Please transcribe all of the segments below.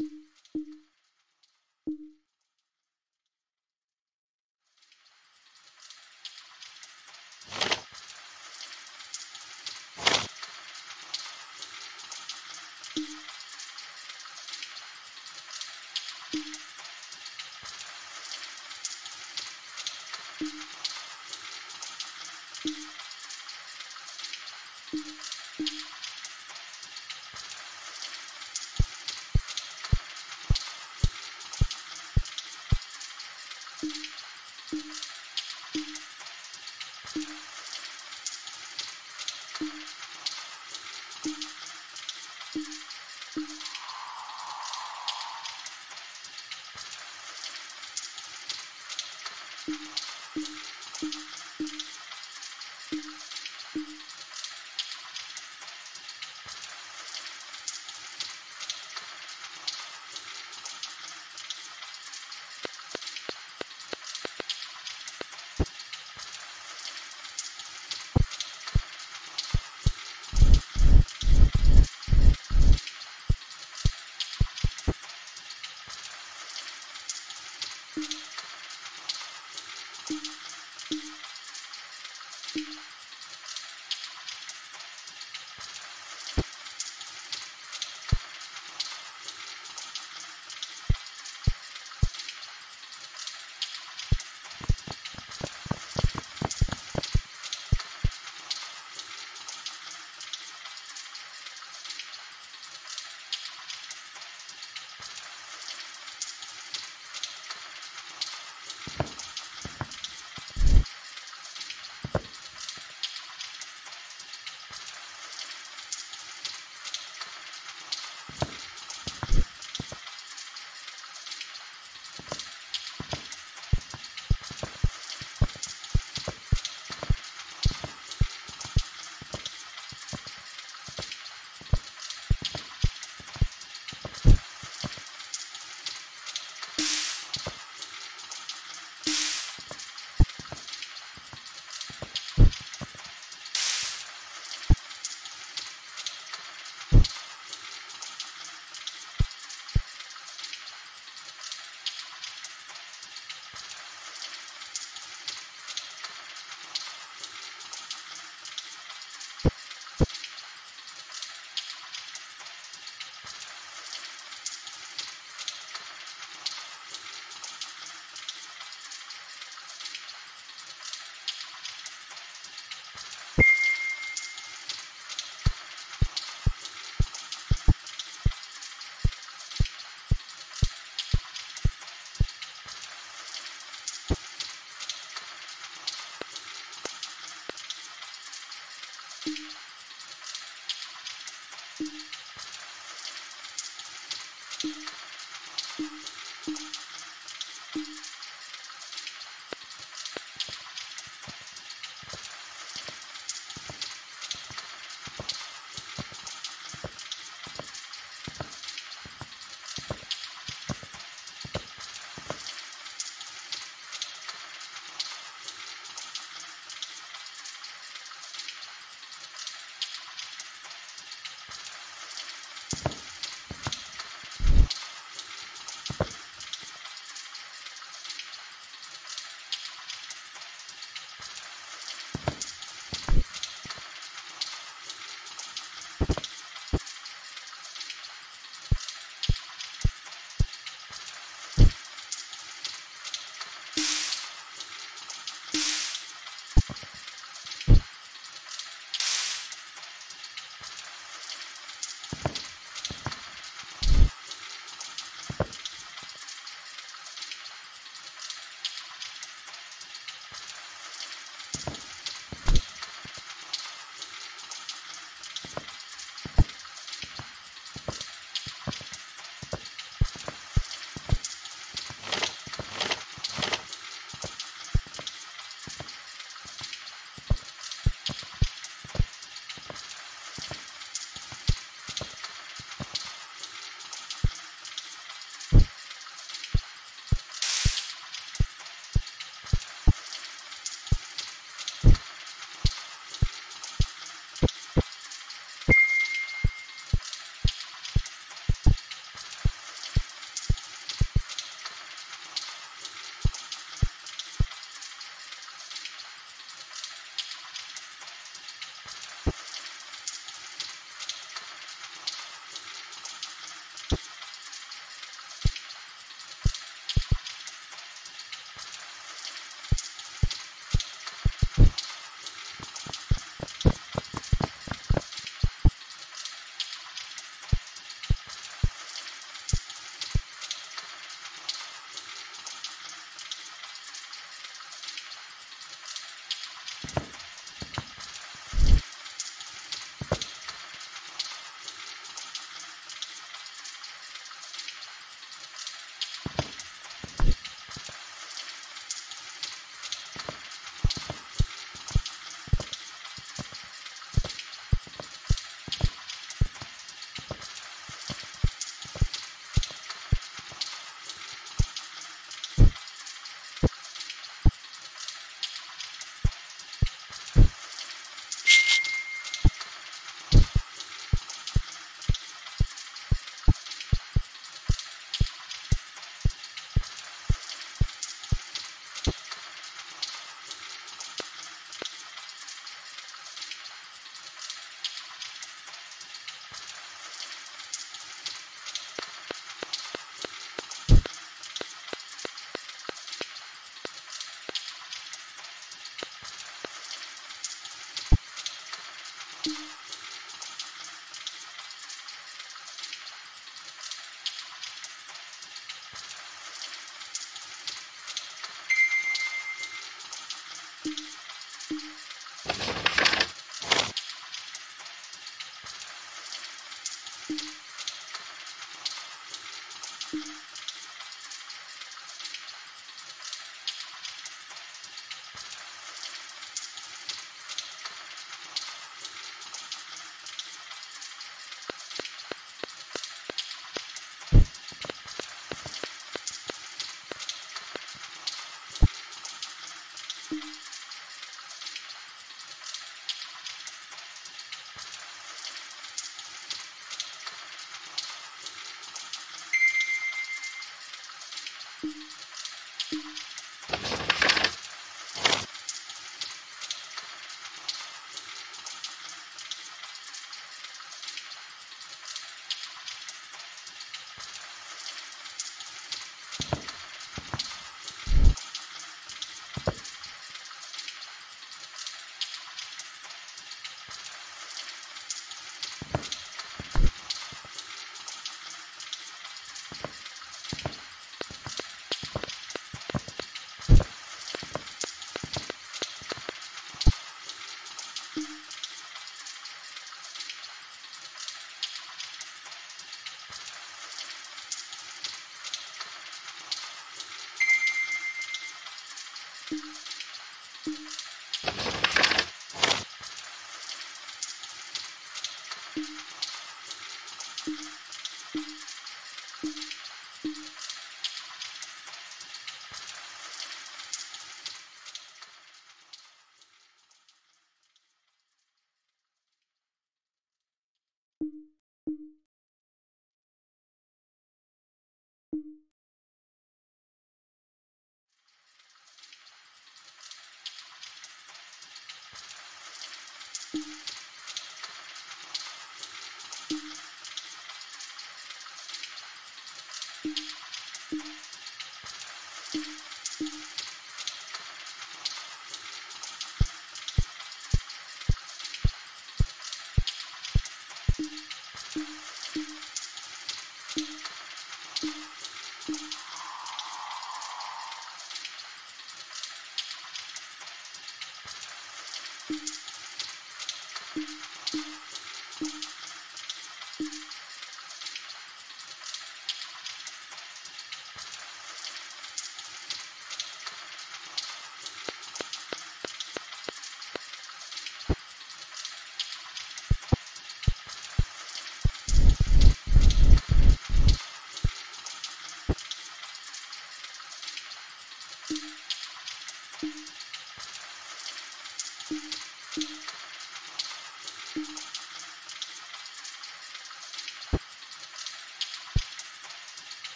you you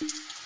you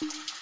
you